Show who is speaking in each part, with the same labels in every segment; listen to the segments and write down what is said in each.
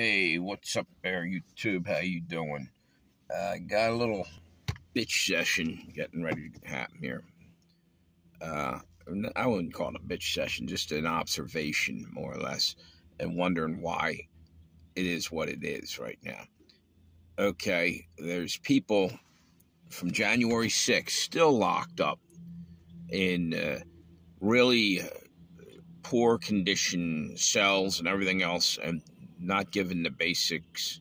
Speaker 1: Hey, what's up there, YouTube? How you doing? Uh, got a little bitch session getting ready to happen here. Uh, I wouldn't call it a bitch session, just an observation, more or less, and wondering why it is what it is right now. Okay, there's people from January 6th still locked up in uh, really poor condition cells and everything else, and not given the basics.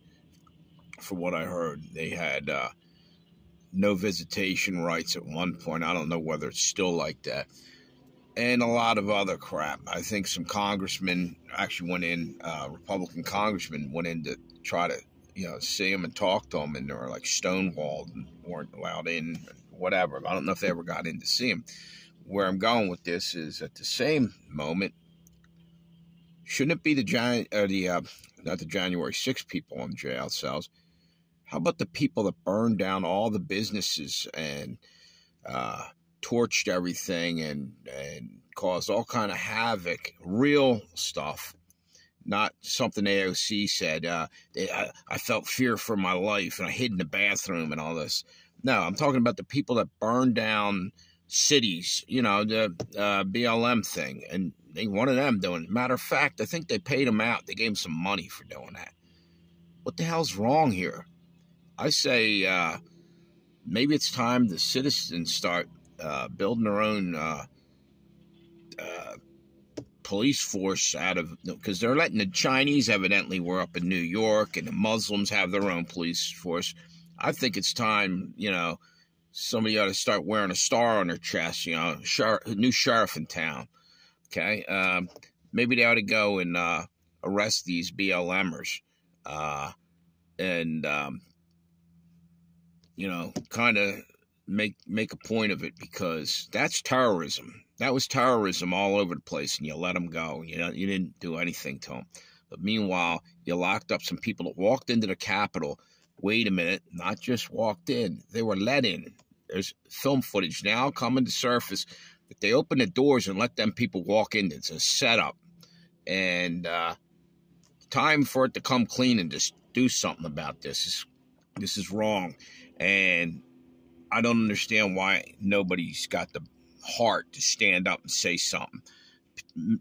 Speaker 1: For what I heard, they had uh, no visitation rights at one point. I don't know whether it's still like that. And a lot of other crap. I think some congressmen actually went in, uh, Republican congressmen went in to try to, you know, see him and talk to him, and they were like stonewalled and weren't allowed in, whatever. I don't know if they ever got in to see him. Where I'm going with this is at the same moment, shouldn't it be the giant, uh, the uh, not the January 6 people in jail cells? How about the people that burned down all the businesses and uh, torched everything and and caused all kind of havoc? Real stuff, not something AOC said. Uh, they, I, I felt fear for my life and I hid in the bathroom and all this. No, I'm talking about the people that burned down cities. You know the uh, BLM thing, and they one of them doing. It. Matter of fact, I think they paid them out. They gave them some money for doing that. What the hell's wrong here? I say uh, maybe it's time the citizens start uh, building their own uh, uh police force out of because they're letting the Chinese evidently were up in New York and the Muslims have their own police force. I think it's time, you know, somebody ought to start wearing a star on their chest. You know, shar- new sheriff in town. Okay, um, maybe they ought to go and uh, arrest these BLMers. Uh, and um, you know, kind of make make a point of it because that's terrorism. That was terrorism all over the place, and you let them go. You know, you didn't do anything to them. But meanwhile, you locked up some people that walked into the Capitol. Wait a minute, not just walked in; they were let in. There's film footage now coming to surface that they open the doors and let them people walk in. It's a setup, and uh, time for it to come clean and just do something about this. This, this is wrong. And I don't understand why nobody's got the heart to stand up and say something.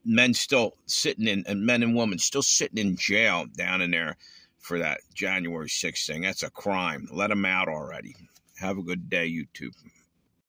Speaker 1: Men still sitting in, and men and women still sitting in jail down in there for that January 6th thing. That's a crime. Let them out already. Have a good day, YouTube.